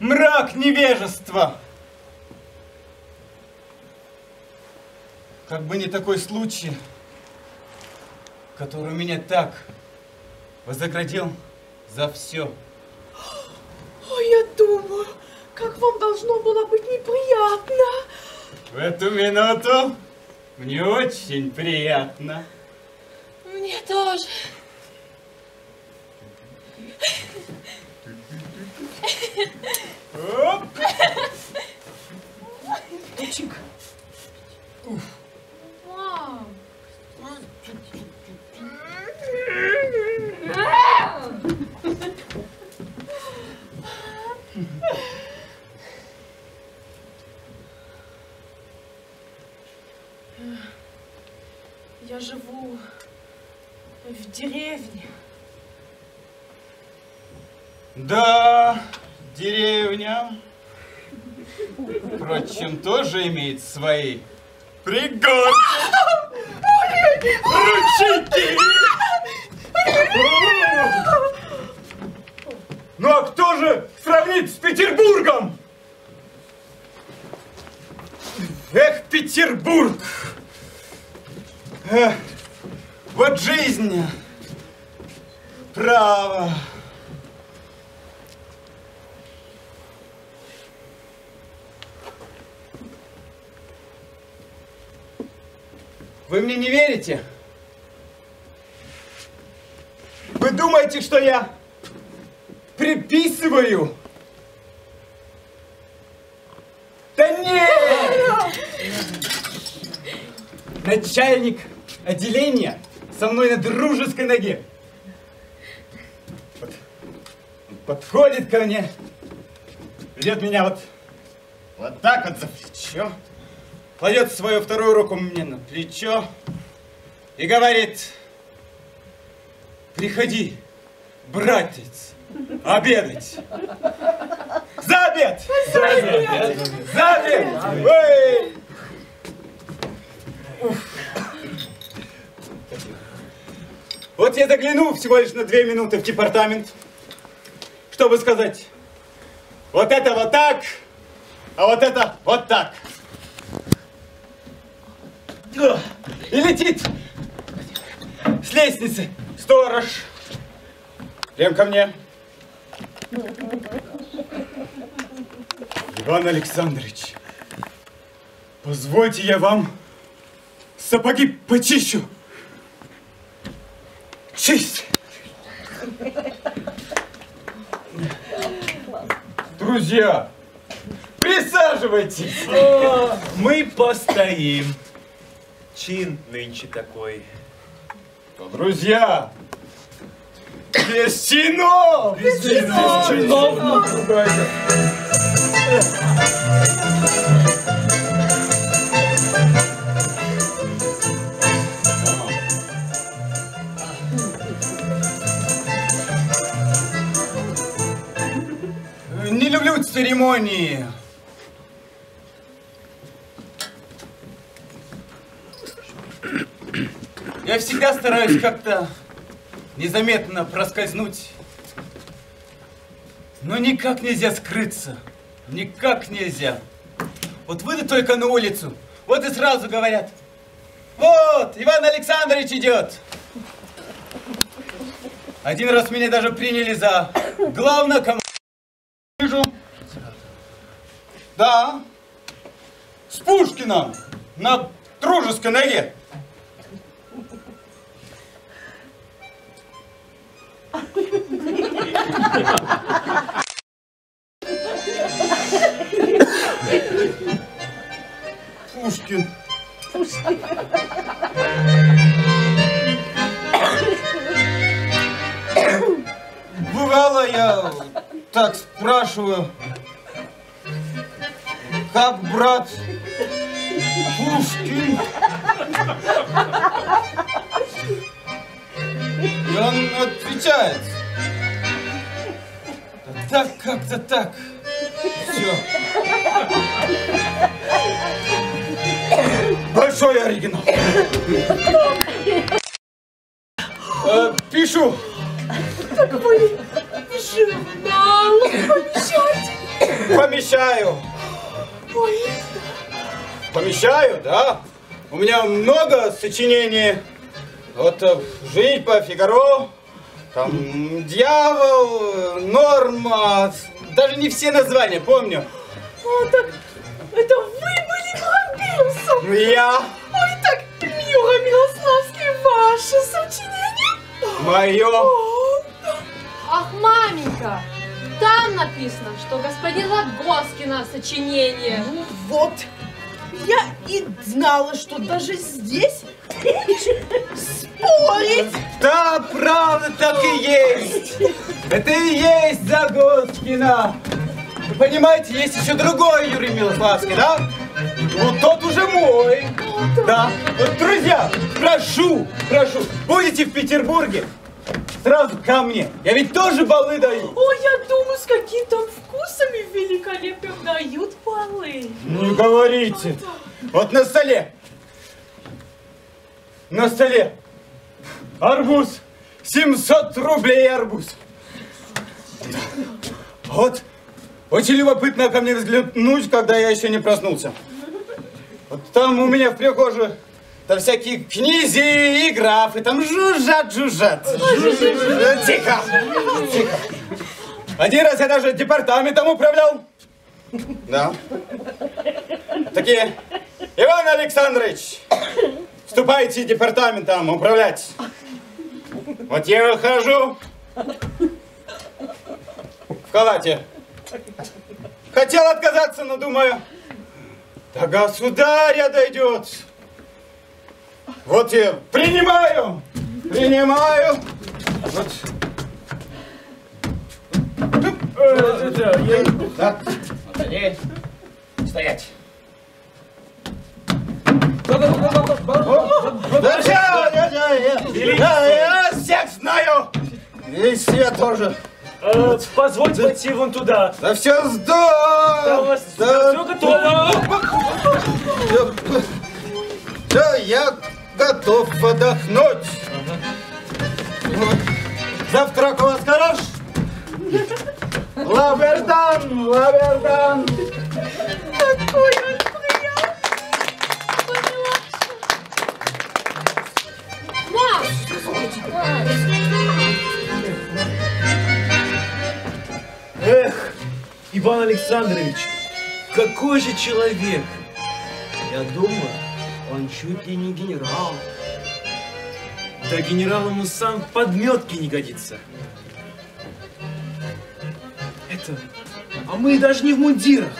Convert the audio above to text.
мрак невежества. Как бы не такой случай, который меня так вознаградил за все. Ой, я думаю, как вам должно было быть неприятно. В эту минуту мне очень приятно. Мне тоже. Живу в деревне. Да, деревня, впрочем, тоже имеет свои пригорки, ручейки. Ну а кто же сравнит с Петербургом? Эх, Петербург! Эх, вот жизнь, право. Вы мне не верите? Вы думаете, что я приписываю? Да нет! Начальник отделения со мной на дружеской ноге. Вот. Подходит ко мне, ведет меня вот, вот так вот за плечо кладет свою вторую руку мне на плечо и говорит, приходи, братец, обедать. За обед! За обед! За обед! Ой! Уф. Вот я загляну всего лишь на две минуты в департамент, чтобы сказать, вот это вот так, а вот это вот так. И летит с лестницы сторож. Прям ко мне. Иван Александрович, позвольте я вам сапоги почищу. Чисть! Друзья, присаживайтесь. Мы постоим. Чин нынче такой. Друзья, без чинов! Без чинов! Не церемонии. Я всегда стараюсь как-то незаметно проскользнуть. Но никак нельзя скрыться. Никак нельзя. Вот выйду только на улицу, вот и сразу говорят, вот, Иван Александрович идет. Один раз меня даже приняли за главного ком... Да. С Пушкиным на дружеской ноге. Пушкин. Бывало я так спрашиваю, как брат Пушкин? И он отвечает, да так как-то так. Все. Большой оригинал. Э, пишу. Так вы, Журнал помещать. Помещаю. Ой, Помещаю, да. У меня много сочинений. Вот э, «Жить по Фигаро», там «Дьявол», «Норма», даже не все названия помню. а так это вы были вампирсом? Я, Ой, так, Юра Милославский, ваше сочинение? мое, О, Ах, маменька, там написано, что господин Лагоскина сочинение. Ну вот, я и знала, что даже здесь спорить. да, правда, так и есть. Это и есть Загоскина. Вы понимаете, есть еще другой Юрий Милославский, да? Вот тот уже мой. Да. Вот, друзья, прошу, прошу, будете в Петербурге, сразу ко мне. Я ведь тоже балы даю. Ой, я думаю, с какими там вкусами великолепным дают полы. Не говорите. Вот на столе. На столе. Арбуз. 700 рублей арбуз. Вот. Очень любопытно ко мне взглянуть, когда я еще не проснулся. Вот там у меня в прихожей там всякие князи и графы, там жужжат, жужжат. Тихо, тихо. Один раз я даже департаментом управлял. Да. Такие, Иван Александрович, вступайте департаментом управлять. Вот я выхожу в халате. Хотел отказаться, но думаю, до государя дойдет. Вот я принимаю, принимаю. Вот. Да. Стоять. Да я, я, я, я, я, я всех знаю. И все тоже. Э, Позвольте пойти вон туда. Да все Там у здорово. вас Да, все готово. да, я готов отдохнуть. Вот. Завтрак у вас хорош? Лабердан, лабердан. Какой он приятный. Мам, Эх, Иван Александрович, какой же человек. Я думаю, он чуть ли не генерал. Да генерал ему сам в подметке не годится. Это... А мы даже не в мундирах.